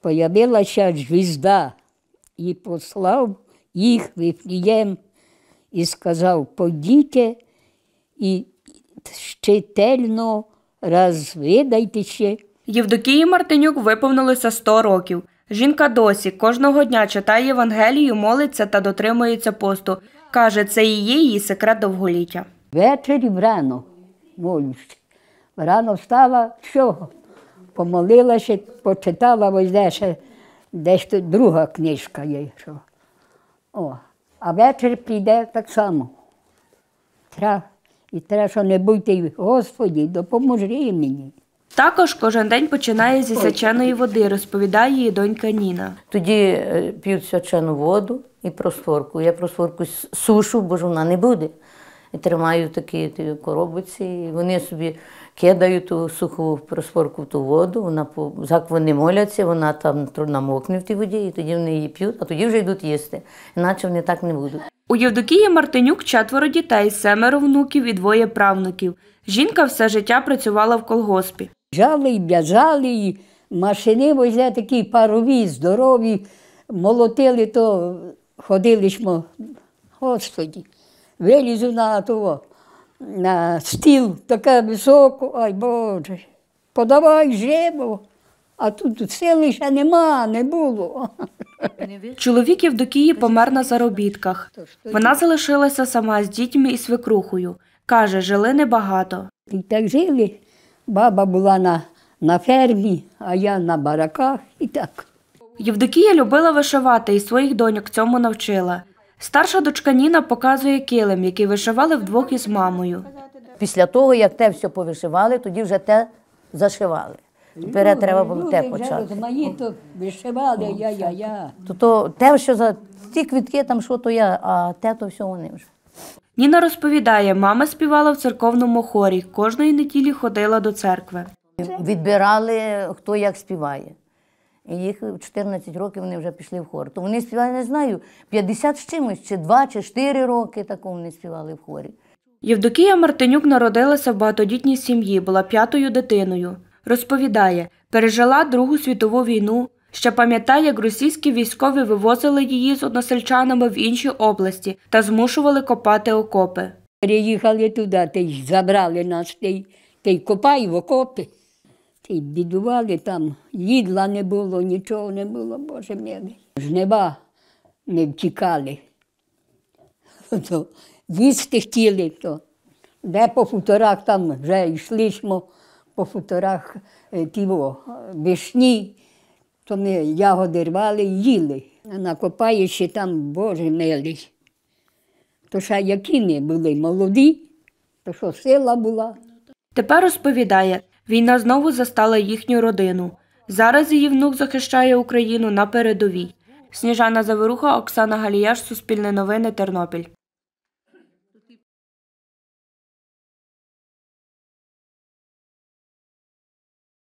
появилася звізда і послав їх в Вифлієм і сказав, подійте і щительно розвидайтеся. Євдокії Мартинюк виповнилося 100 років. Жінка досі кожного дня читає Євангелію, молиться та дотримується посту. Каже, це і є її секрет довголіття. Ввечері врано молюся. Рано встала, що? Помолилася, почитала, ось де ще десь тут друга книжка є. Що. О, а вечір прийде так само. Треба, і треба, що не будьте, Господі, допоможи мені. Також кожен день починає зі свяченої води, розповідає її донька Ніна. Тоді е, п'ють свячену воду і просфорку. Я просфорку с- сушу, бо ж вона не буде. І тримаю такі ті коробиці, і вони собі кидають ту суху просфорку в ту воду, вона по- як вони моляться, вона там намокне в тій воді, і тоді вони її п'ють, а тоді вже йдуть їсти. Іначе вони так не будуть. У Євдокії Мартинюк четверо дітей, семеро внуків і двоє правнуків. Жінка все життя працювала в колгоспі. Жали і в'язали, і машини возять такі парові, здорові, молотили, то ходили ж Господі, вилізу на того, на стіл, таке високо, ай Боже, подавай живо, а тут сили ще нема, не було. Чоловік Євдокії помер на заробітках. Вона залишилася сама з дітьми і свекрухою. Каже, жили небагато. І так жили. Баба була на, на фермі, а я на бараках і так. Євдокія любила вишивати і своїх доньок цьому навчила. Старша дочка Ніна показує килим, який вишивали вдвох із мамою. Після того, як те все повишивали, тоді вже те зашивали. Тепер треба було те почати. розмаїто вишивали, я-я-я. То, то те, що за ті квітки, там що то я, а те то все вони вже. Ніна розповідає, мама співала в церковному хорі, кожної неділі ходила до церкви. Відбирали, хто як співає. І їх в 14 років вони вже пішли в хор. То вони співали, не знаю, 50 з чимось, чи 2, чи 4 роки такого вони співали в хорі. Євдокія Мартинюк народилася в багатодітній сім'ї, була п'ятою дитиною. Розповідає, пережила Другу світову війну. Ще пам'ятає, як російські військові вивозили її з односельчанами в інші області та змушували копати окопи. Приїхали туди, та й забрали нас, та й, та й копай в окопи. Й бідували там, їдла не було, нічого не було, Боже милий. Жнива не втікали. То їсти хотіли, то де по футорах там вже йшли ж по футорах е, тіво, вишні, то ми ягоди рвали і їли. А накопаєш там, Боже милий. То ще які не були молоді, то що сила була. Тепер розповідає, війна знову застала їхню родину. Зараз її внук захищає Україну на передовій. Сніжана Заворуха, Оксана Галіяш, Суспільне новини, Тернопіль.